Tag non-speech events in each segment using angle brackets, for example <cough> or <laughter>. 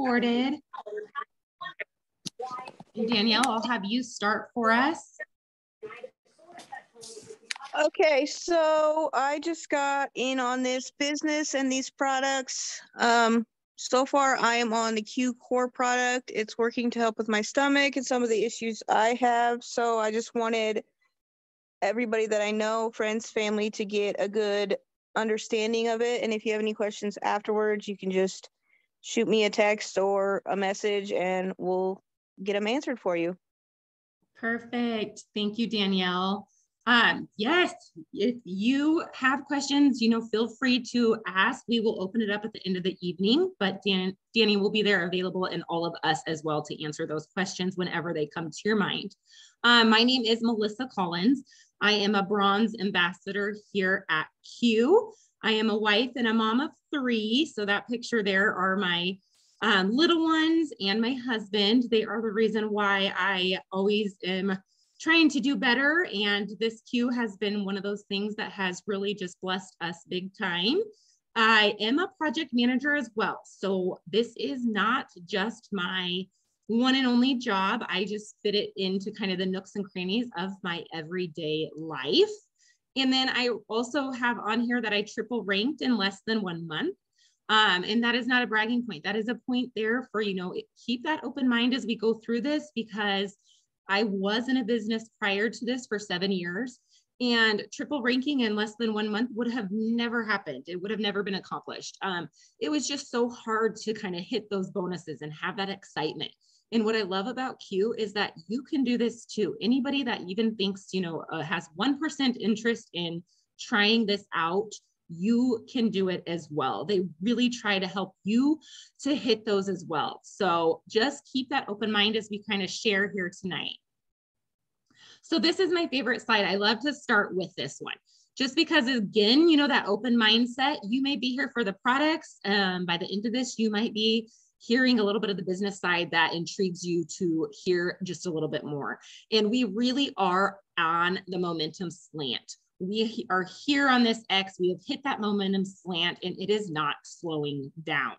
recorded. Danielle, I'll have you start for us. Okay, so I just got in on this business and these products. Um, so far, I am on the Q Core product. It's working to help with my stomach and some of the issues I have. So I just wanted everybody that I know, friends, family, to get a good understanding of it. And if you have any questions afterwards, you can just shoot me a text or a message and we'll get them answered for you. Perfect. Thank you, Danielle. Um, yes, if you have questions, you know, feel free to ask. We will open it up at the end of the evening, but Dan, Danny will be there available and all of us as well to answer those questions whenever they come to your mind. Um, my name is Melissa Collins. I am a bronze ambassador here at Q. I am a wife and a mom of three. So that picture there are my um, little ones and my husband. They are the reason why I always am trying to do better. And this Q has been one of those things that has really just blessed us big time. I am a project manager as well. So this is not just my one and only job. I just fit it into kind of the nooks and crannies of my everyday life. And then I also have on here that I triple ranked in less than one month. Um, and that is not a bragging point. That is a point there for, you know, keep that open mind as we go through this because I was in a business prior to this for seven years and triple ranking in less than one month would have never happened. It would have never been accomplished. Um, it was just so hard to kind of hit those bonuses and have that excitement. And what I love about Q is that you can do this too. Anybody that even thinks, you know, uh, has 1% interest in trying this out, you can do it as well. They really try to help you to hit those as well. So just keep that open mind as we kind of share here tonight. So this is my favorite slide. I love to start with this one just because again, you know, that open mindset, you may be here for the products. Um, by the end of this, you might be hearing a little bit of the business side that intrigues you to hear just a little bit more. And we really are on the momentum slant. We are here on this X, we have hit that momentum slant and it is not slowing down.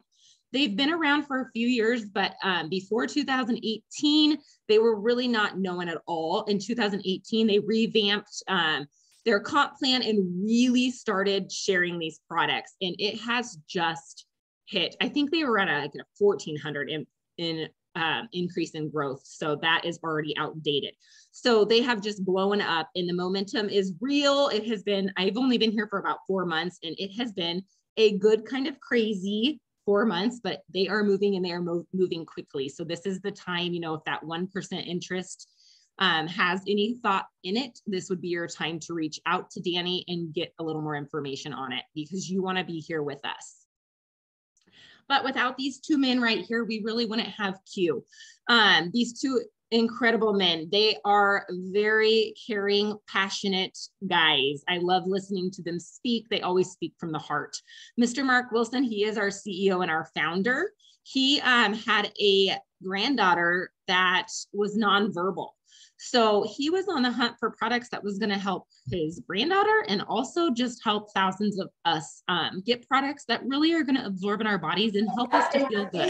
They've been around for a few years, but um, before 2018, they were really not known at all. In 2018, they revamped um, their comp plan and really started sharing these products. And it has just hit. I think they were at a, like a 1400 in, in um, increase in growth. So that is already outdated. So they have just blown up and the momentum is real. It has been, I've only been here for about four months and it has been a good kind of crazy four months, but they are moving and they are mo moving quickly. So this is the time, you know, if that 1% interest um, has any thought in it, this would be your time to reach out to Danny and get a little more information on it because you want to be here with us. But without these two men right here, we really wouldn't have Q. Um, these two incredible men. They are very caring, passionate guys. I love listening to them speak. They always speak from the heart. Mr. Mark Wilson, he is our CEO and our founder. He um, had a granddaughter that was nonverbal. So he was on the hunt for products that was going to help his granddaughter and also just help thousands of us um, get products that really are going to absorb in our bodies and help us to feel good.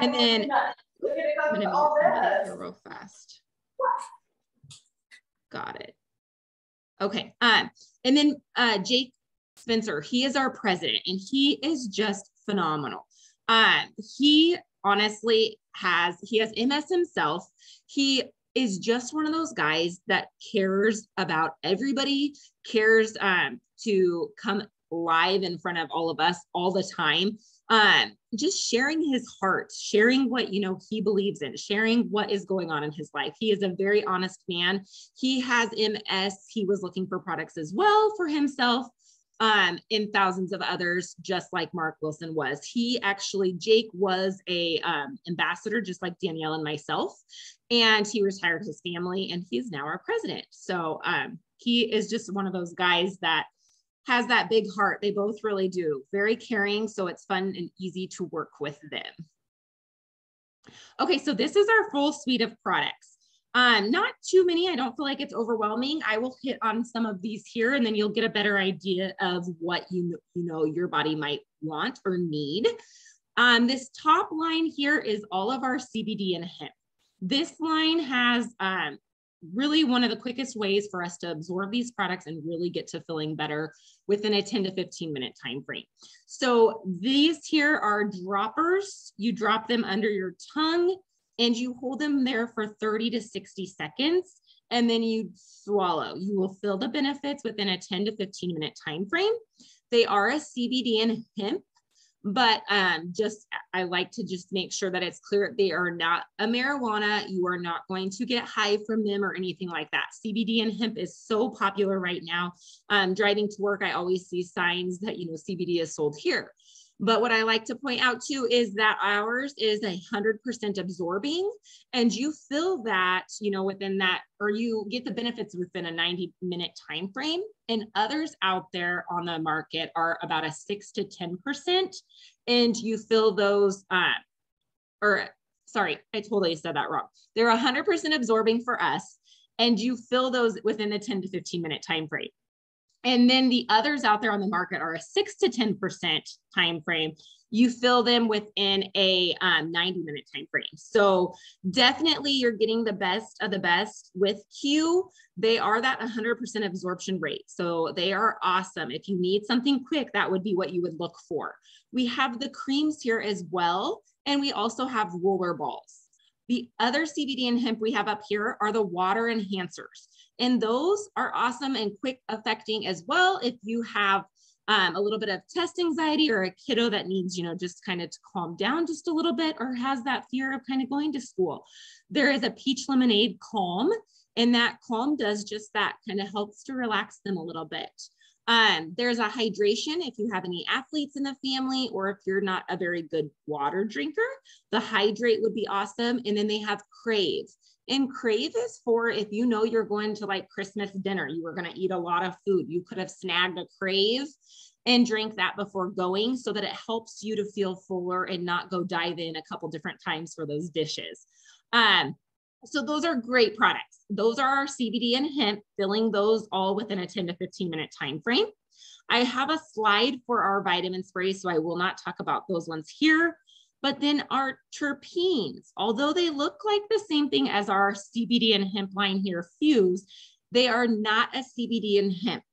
And then I'm going to mute somebody here real fast. Got it. Okay. Um, and then uh, Jake Spencer, he is our president and he is just phenomenal. Um, he honestly has, he has MS himself. He is just one of those guys that cares about everybody, cares um, to come live in front of all of us all the time. Um, just sharing his heart, sharing what you know he believes in, sharing what is going on in his life. He is a very honest man. He has MS. He was looking for products as well for himself um, and thousands of others, just like Mark Wilson was. He actually, Jake was a um, ambassador, just like Danielle and myself, and he retired his family, and he's now our president. So um, he is just one of those guys that has that big heart. They both really do. Very caring, so it's fun and easy to work with them. Okay, so this is our full suite of products. Um, not too many. I don't feel like it's overwhelming. I will hit on some of these here and then you'll get a better idea of what you, you know your body might want or need. Um, this top line here is all of our CBD and hemp. This line has um, really one of the quickest ways for us to absorb these products and really get to feeling better within a 10 to 15 minute time frame. So these here are droppers. You drop them under your tongue and you hold them there for 30 to 60 seconds and then you swallow. You will feel the benefits within a 10 to 15 minute time frame. They are a CBD and hemp but um, just I like to just make sure that it's clear they are not a marijuana. You are not going to get high from them or anything like that. CBD and hemp is so popular right now. Um, driving to work, I always see signs that you know CBD is sold here. But what I like to point out too is that ours is a hundred percent absorbing and you fill that, you know, within that, or you get the benefits within a 90 minute time frame. And others out there on the market are about a six to 10%. And you fill those, uh, or sorry, I totally said that wrong. They're a 100% absorbing for us. And you fill those within the 10 to 15 minute time frame. And then the others out there on the market are a six to 10% time frame. You fill them within a um, 90 minute time frame. So definitely you're getting the best of the best with Q. They are that 100% absorption rate. So they are awesome. If you need something quick, that would be what you would look for. We have the creams here as well. And we also have roller balls. The other CBD and hemp we have up here are the water enhancers. And those are awesome and quick affecting as well. If you have um, a little bit of test anxiety or a kiddo that needs, you know, just kind of to calm down just a little bit or has that fear of kind of going to school. There is a peach lemonade calm and that calm does just that kind of helps to relax them a little bit. Um, there's a hydration if you have any athletes in the family or if you're not a very good water drinker, the hydrate would be awesome. And then they have crave. And crave is for if you know you're going to like Christmas dinner, you were going to eat a lot of food, you could have snagged a crave and drink that before going so that it helps you to feel fuller and not go dive in a couple different times for those dishes. Um, so those are great products. Those are our CBD and hemp, filling those all within a 10 to 15 minute time frame. I have a slide for our vitamin spray, so I will not talk about those ones here. But then our terpenes, although they look like the same thing as our CBD and hemp line here, Fuse, they are not a CBD and hemp.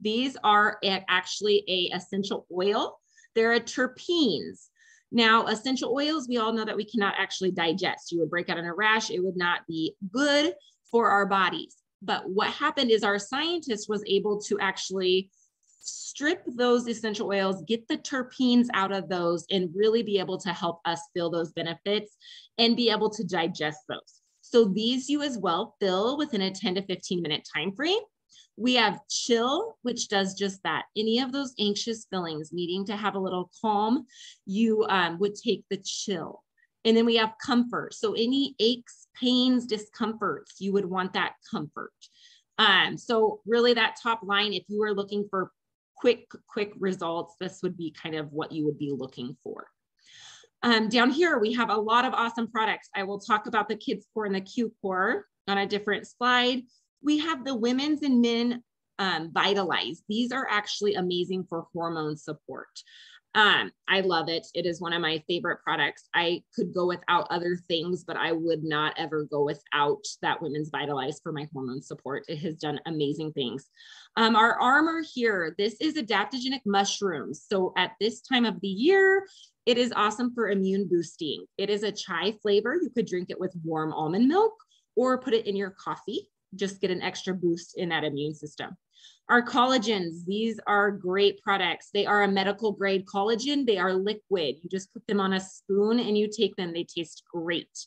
These are actually a essential oil. They're a terpenes. Now, essential oils, we all know that we cannot actually digest. You would break out in a rash. It would not be good for our bodies. But what happened is our scientist was able to actually strip those essential oils, get the terpenes out of those, and really be able to help us feel those benefits and be able to digest those. So these you as well fill within a 10 to 15 minute time frame. We have chill, which does just that. Any of those anxious feelings needing to have a little calm, you um, would take the chill. And then we have comfort. So any aches, pains, discomforts, you would want that comfort. Um, so really that top line, if you are looking for quick, quick results, this would be kind of what you would be looking for. Um, down here, we have a lot of awesome products. I will talk about the kids core and the Q core on a different slide. We have the women's and men um, Vitalize. These are actually amazing for hormone support. Um, I love it. It is one of my favorite products. I could go without other things, but I would not ever go without that Women's Vitalize for my hormone support. It has done amazing things. Um, our armor here, this is adaptogenic mushrooms. So at this time of the year, it is awesome for immune boosting. It is a chai flavor. You could drink it with warm almond milk or put it in your coffee. Just get an extra boost in that immune system. Our collagens, these are great products. They are a medical grade collagen. They are liquid. You just put them on a spoon and you take them. They taste great.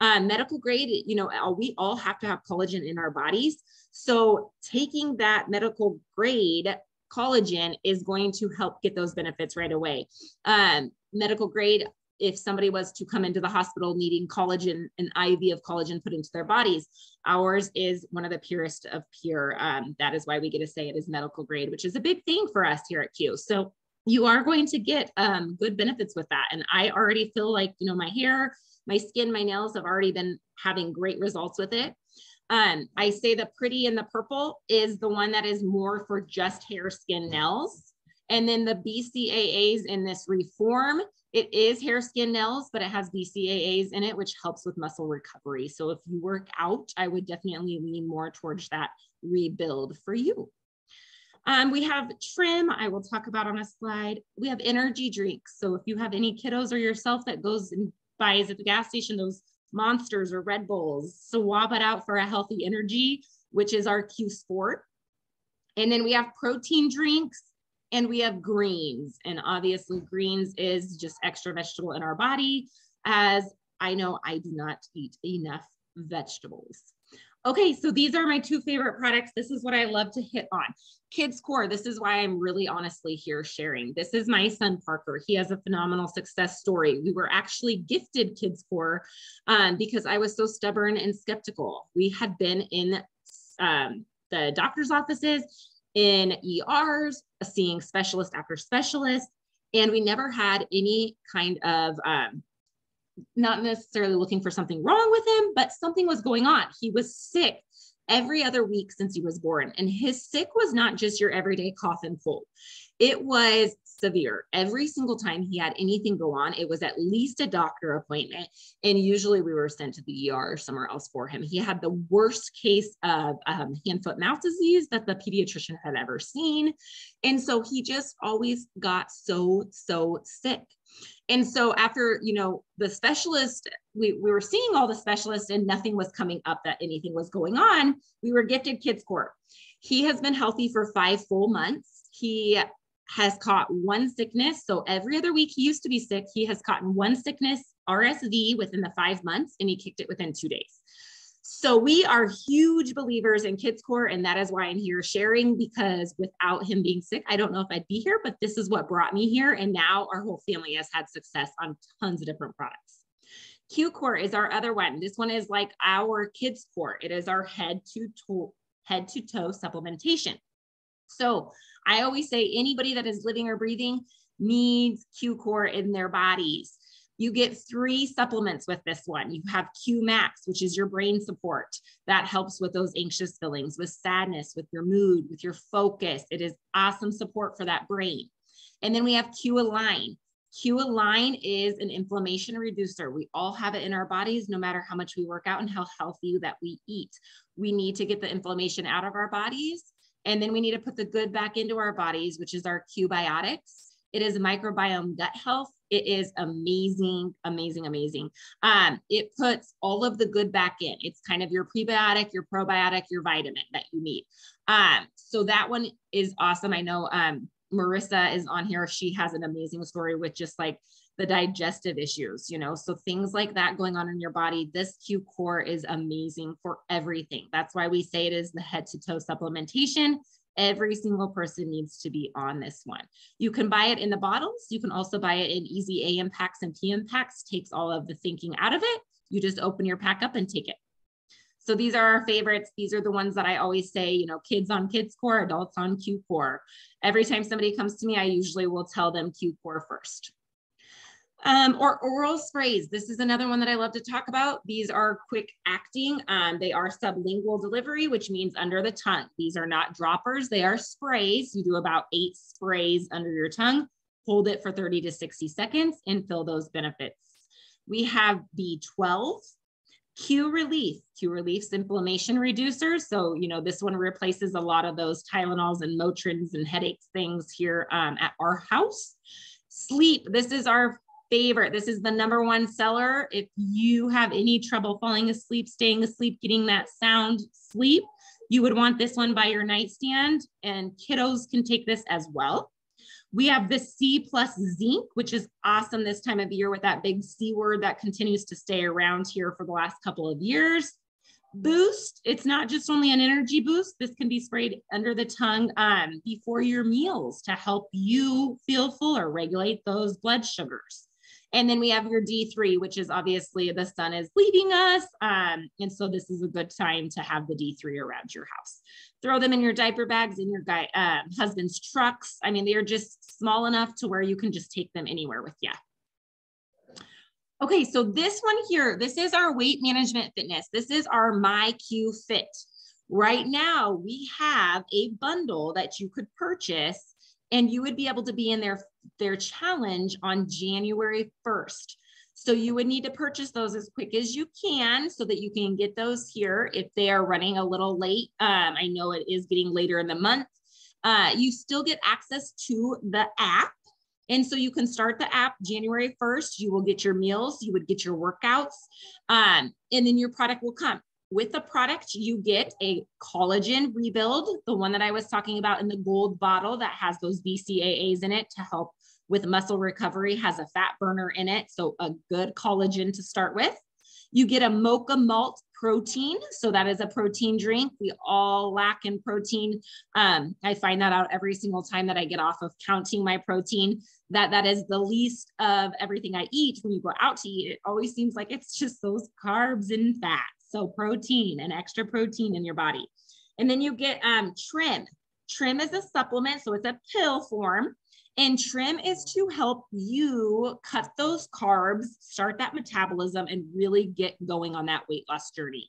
Uh, medical grade, you know, we all have to have collagen in our bodies. So taking that medical grade collagen is going to help get those benefits right away. Um, medical grade if somebody was to come into the hospital needing collagen, an IV of collagen put into their bodies, ours is one of the purest of pure. Um, that is why we get to say it is medical grade, which is a big thing for us here at Q. So you are going to get um, good benefits with that. And I already feel like, you know, my hair, my skin, my nails have already been having great results with it. Um, I say the pretty and the purple is the one that is more for just hair, skin, nails. And then the BCAAs in this reform It is hair, skin, nails, but it has BCAAs in it, which helps with muscle recovery. So if you work out, I would definitely lean more towards that rebuild for you. Um, we have trim, I will talk about on a slide. We have energy drinks. So if you have any kiddos or yourself that goes and buys at the gas station those monsters or Red Bulls, swap it out for a healthy energy, which is our Q Sport. And then we have protein drinks and we have greens. And obviously, greens is just extra vegetable in our body, as I know I do not eat enough vegetables. Okay, so these are my two favorite products. This is what I love to hit on. Kids Core, this is why I'm really honestly here sharing. This is my son Parker. He has a phenomenal success story. We were actually gifted Kids Core um, because I was so stubborn and skeptical. We had been in um, the doctor's offices, in ERs, seeing specialist after specialist, and we never had any kind of um, not necessarily looking for something wrong with him, but something was going on. He was sick every other week since he was born. And his sick was not just your everyday cough and cold, it was severe. Every single time he had anything go on, it was at least a doctor appointment. And usually we were sent to the ER or somewhere else for him. He had the worst case of um, hand, foot, mouth disease that the pediatrician had ever seen. And so he just always got so, so sick. And so after, you know, the specialist, we, we were seeing all the specialists and nothing was coming up that anything was going on. We were gifted Kids Core. He has been healthy for five full months. He has caught one sickness. So every other week he used to be sick. He has caught one sickness, RSV, within the five months, and he kicked it within two days. So we are huge believers in Kids Core, and that is why I'm here sharing because without him being sick, I don't know if I'd be here, but this is what brought me here. And now our whole family has had success on tons of different products. Q Core is our other one. This one is like our Kids Core. It is our head to toe, head to toe supplementation. So I always say anybody that is living or breathing needs Q Core in their bodies. You get three supplements with this one. You have Q Max, which is your brain support that helps with those anxious feelings, with sadness, with your mood, with your focus. It is awesome support for that brain. And then we have Q Align. Q Align is an inflammation reducer. We all have it in our bodies, no matter how much we work out and how healthy that we eat. We need to get the inflammation out of our bodies. And then we need to put the good back into our bodies, which is our Q Biotics. It is microbiome gut health it is amazing, amazing, amazing. Um, it puts all of the good back in. It's kind of your prebiotic, your probiotic, your vitamin that you need. Um, so that one is awesome. I know um, Marissa is on here. She has an amazing story with just like the digestive issues, you know, so things like that going on in your body. This Q core is amazing for everything. That's why we say it is the head to toe supplementation. Every single person needs to be on this one. You can buy it in the bottles. You can also buy it in easy AM packs and PM packs, takes all of the thinking out of it. You just open your pack up and take it. So these are our favorites. These are the ones that I always say, you know, kids on kids core, adults on Q core. Every time somebody comes to me, I usually will tell them Q core first. Um, or oral sprays. This is another one that I love to talk about. These are quick acting. Um, they are sublingual delivery, which means under the tongue. These are not droppers, they are sprays. You do about eight sprays under your tongue, hold it for 30 to 60 seconds, and feel those benefits. We have B12, Q relief. Q relief's inflammation reducer. So, you know, this one replaces a lot of those Tylenols and Motrins and headaches things here um, at our house. Sleep. This is our favorite. This is the number one seller. If you have any trouble falling asleep, staying asleep, getting that sound sleep, you would want this one by your nightstand and kiddos can take this as well. We have the C plus zinc, which is awesome this time of year with that big C word that continues to stay around here for the last couple of years. Boost, it's not just only an energy boost. This can be sprayed under the tongue um, before your meals to help you feel full or regulate those blood sugars. And then we have your D3, which is obviously the sun is leaving us. Um, and so this is a good time to have the D3 around your house. Throw them in your diaper bags, in your guy, uh, husband's trucks. I mean, they are just small enough to where you can just take them anywhere with you. Okay, so this one here, this is our weight management fitness. This is our MyQ Fit. Right now, we have a bundle that you could purchase and you would be able to be in their their challenge on January 1st. So you would need to purchase those as quick as you can so that you can get those here if they are running a little late. Um, I know it is getting later in the month. Uh, you still get access to the app. And so you can start the app January 1st. You will get your meals, you would get your workouts, um, and then your product will come. With the product, you get a collagen rebuild, the one that I was talking about in the gold bottle that has those BCAAs in it to help with muscle recovery, has a fat burner in it. So a good collagen to start with. You get a mocha malt protein. So that is a protein drink. We all lack in protein. Um, I find that out every single time that I get off of counting my protein, that that is the least of everything I eat when you go out to eat. It always seems like it's just those carbs and fat. So protein and extra protein in your body. And then you get um, trim. Trim is a supplement, so it's a pill form. And trim is to help you cut those carbs, start that metabolism, and really get going on that weight loss journey.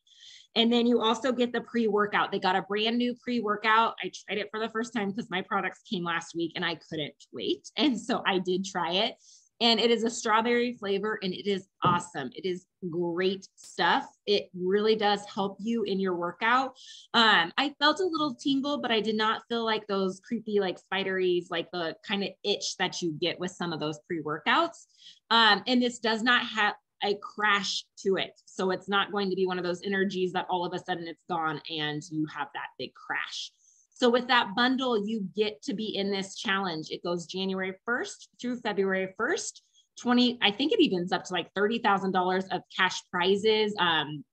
And then you also get the pre workout. They got a brand new pre workout. I tried it for the first time because my products came last week and I couldn't wait. <laughs> And so I did try it and it is a strawberry flavor and it is awesome. It is great stuff. It really does help you in your workout. Um, I felt a little tingle, but I did not feel like those creepy, like spideries, like the kind of itch that you get with some of those pre workouts. Um, and this does not have a crash to it. So it's not going to be one of those energies that all of a sudden it's gone and you have that big crash. So with that bundle, you get to be in this challenge. It goes January 1st through February 1st. 20, I think it evens up to like $30,000 of cash prizes um,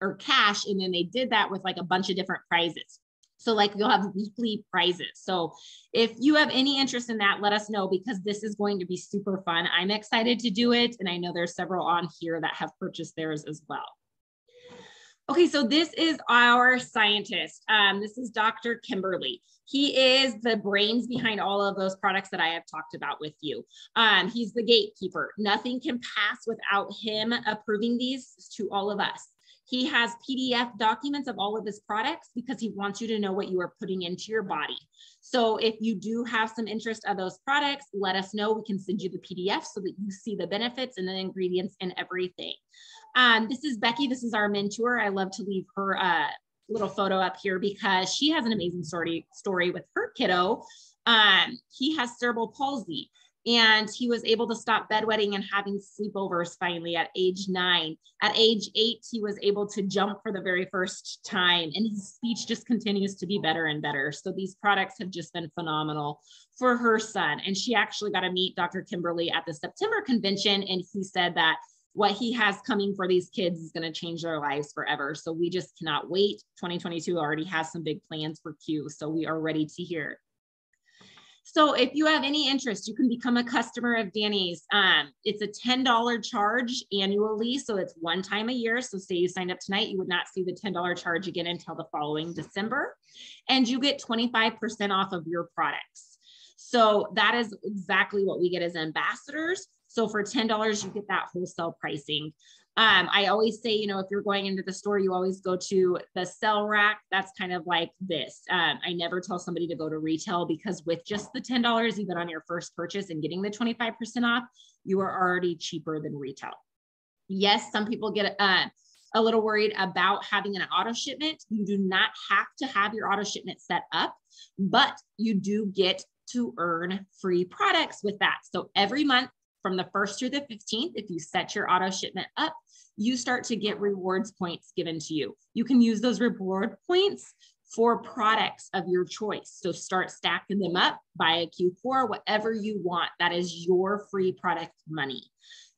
or cash. And then they did that with like a bunch of different prizes. So like you'll have weekly prizes. So if you have any interest in that, let us know because this is going to be super fun. I'm excited to do it. And I know there's several on here that have purchased theirs as well. Okay, so this is our scientist. Um, this is Dr. Kimberly. He is the brains behind all of those products that I have talked about with you. Um, he's the gatekeeper. Nothing can pass without him approving these to all of us. He has PDF documents of all of his products because he wants you to know what you are putting into your body. So if you do have some interest of those products, let us know. We can send you the PDF so that you see the benefits and the ingredients and everything. Um, this is Becky. This is our mentor. I love to leave her uh, little photo up here because she has an amazing story story with her kiddo. Um, he has cerebral palsy and he was able to stop bedwetting and having sleepovers finally at age nine. At age eight, he was able to jump for the very first time, and his speech just continues to be better and better. So these products have just been phenomenal for her son. And she actually got to meet Dr. Kimberly at the September convention, and he said that what he has coming for these kids is going to change their lives forever. So we just cannot wait. 2022 already has some big plans for Q. So we are ready to hear. So if you have any interest, you can become a customer of Danny's. Um, it's a $10 charge annually. So it's one time a year. So say you signed up tonight, you would not see the $10 charge again until the following December. And you get 25% off of your products. So that is exactly what we get as ambassadors. So for $10, you get that wholesale pricing. Um, I always say, you know, if you're going into the store, you always go to the sell rack. That's kind of like this. Um, I never tell somebody to go to retail because with just the $10, even on your first purchase and getting the 25% off, you are already cheaper than retail. Yes, some people get uh, a little worried about having an auto shipment. You do not have to have your auto shipment set up, but you do get to earn free products with that. So every month from the 1st through the 15th, if you set your auto shipment up, you start to get rewards points given to you. You can use those reward points for products of your choice. So start stacking them up, buy a Q4, whatever you want. That is your free product money.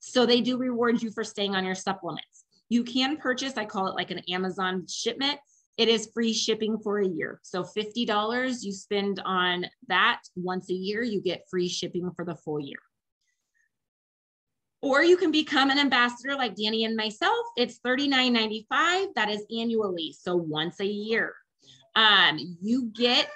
So they do reward you for staying on your supplements. You can purchase, I call it like an Amazon shipment. It is free shipping for a year. So $50 you spend on that once a year, you get free shipping for the full year. Or you can become an ambassador like Danny and myself. It's $39.95. That is annually, so once a year. Um, you get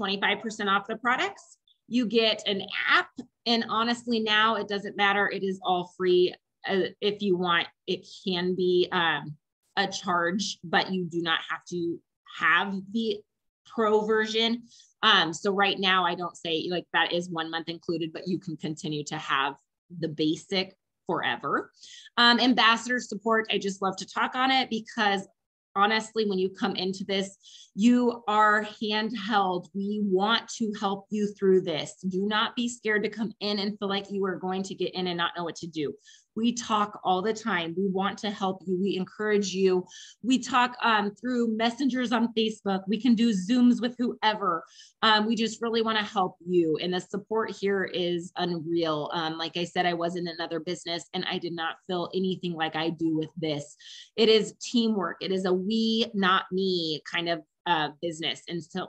25% off the products. You get an app. And honestly, now it doesn't matter. It is all free. Uh, if you want, it can be um, a charge, but you do not have to have the pro version. Um, so right now, I don't say like that is one month included, but you can continue to have the basic forever. Um, ambassador support, I just love to talk on it because honestly, when you come into this, you are handheld. We want to help you through this. Do not be scared to come in and feel like you are going to get in and not know what to do. We talk all the time. We want to help you. We encourage you. We talk um, through messengers on Facebook. We can do Zooms with whoever. Um, we just really want to help you. And the support here is unreal. Um, like I said, I was in another business and I did not feel anything like I do with this. It is teamwork, it is a we, not me kind of uh, business. And so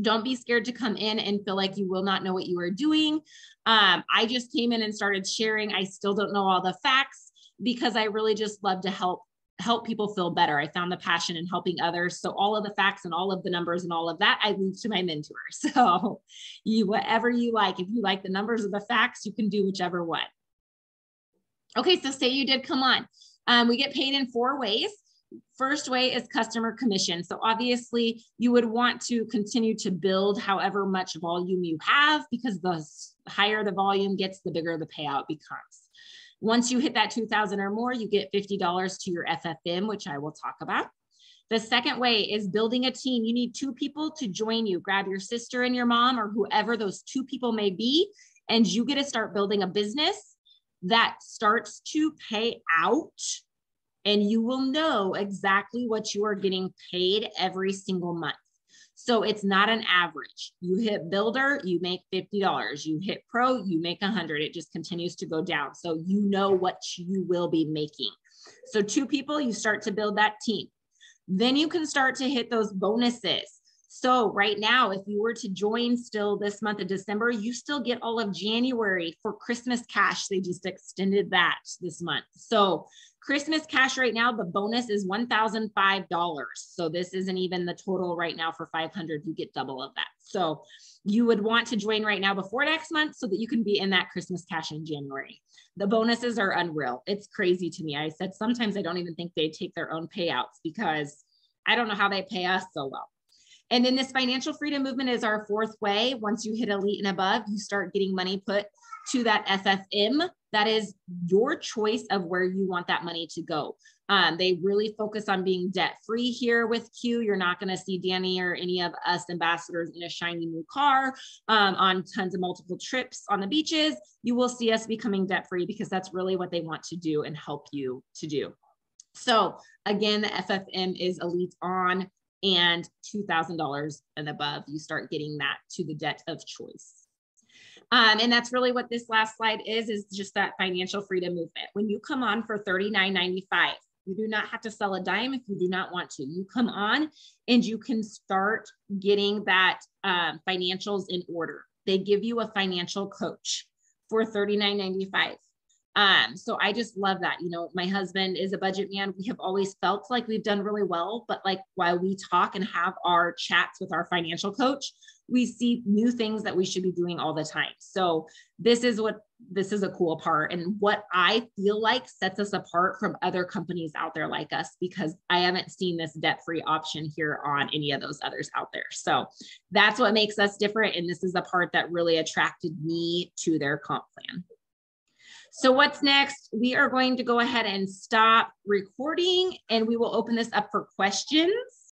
don't be scared to come in and feel like you will not know what you are doing. Um, I just came in and started sharing. I still don't know all the facts because I really just love to help help people feel better. I found the passion in helping others. So all of the facts and all of the numbers and all of that, I leave to my mentor. <laughs> So you whatever you like. If you like the numbers or the facts, you can do whichever one. Okay, so say you did come on. Um, we get paid in four ways. First way is customer commission. So obviously you would want to continue to build however much volume you have because the higher the volume gets, the bigger the payout becomes. Once you hit that 2000 or more, you get $50 to your FFM, which I will talk about. The second way is building a team. You need two people to join you. Grab your sister and your mom or whoever those two people may be, and you get to start building a business that starts to pay out and you will know exactly what you are getting paid every single month. So it's not an average. You hit builder, you make $50. You hit pro, you make 100. It just continues to go down. So you know what you will be making. So two people, you start to build that team. Then you can start to hit those bonuses. So right now, if you were to join still this month of December, you still get all of January for Christmas cash. They just extended that this month. So Christmas cash right now, the bonus is $1,005. So this isn't even the total right now for 500. You get double of that. So you would want to join right now before next month so that you can be in that Christmas cash in January. The bonuses are unreal. It's crazy to me. I said sometimes I don't even think they take their own payouts because I don't know how they pay us so well. And then this financial freedom movement is our fourth way. Once you hit elite and above, you start getting money put to that FFM. That is your choice of where you want that money to go. Um, they really focus on being debt free here with Q. You're not going to see Danny or any of us ambassadors in a shiny new car um, on tons of multiple trips on the beaches. You will see us becoming debt free because that's really what they want to do and help you to do. So again, the FFM is elite on and $2,000 and above, you start getting that to the debt of choice. Um, and that's really what this last slide is, is just that financial freedom movement. When you come on for $39.95, you do not have to sell a dime if you do not want to. You come on and you can start getting that um, financials in order. They give you a financial coach for $39.95. Um, so I just love that. You know, my husband is a budget man. We have always felt like we've done really well, but like while we talk and have our chats with our financial coach, we see new things that we should be doing all the time. So this is what this is a cool part and what I feel like sets us apart from other companies out there like us because I haven't seen this debt-free option here on any of those others out there. So that's what makes us different and this is the part that really attracted me to their comp plan. So what's next? We are going to go ahead and stop recording and we will open this up for questions.